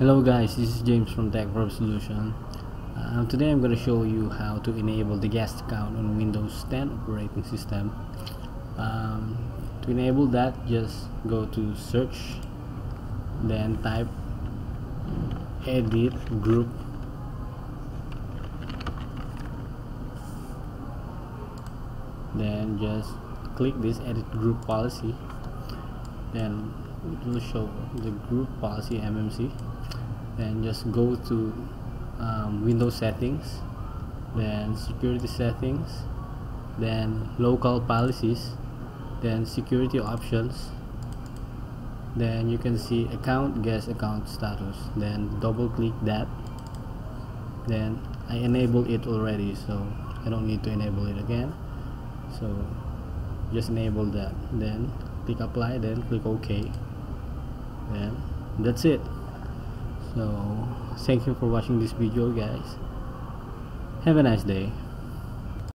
Hello guys, this is James from TechProb Solution. Uh, today I'm going to show you how to enable the guest account on Windows 10 operating system. Um, to enable that, just go to search, then type edit group then just click this edit group policy then it will show the group policy MMC then just go to um, Windows settings then security settings then local policies then security options then you can see account guest account status then double click that. Then I enable it already so I don't need to enable it again. So just enable that then click apply then click OK that's it. So thank you for watching this video guys. Have a nice day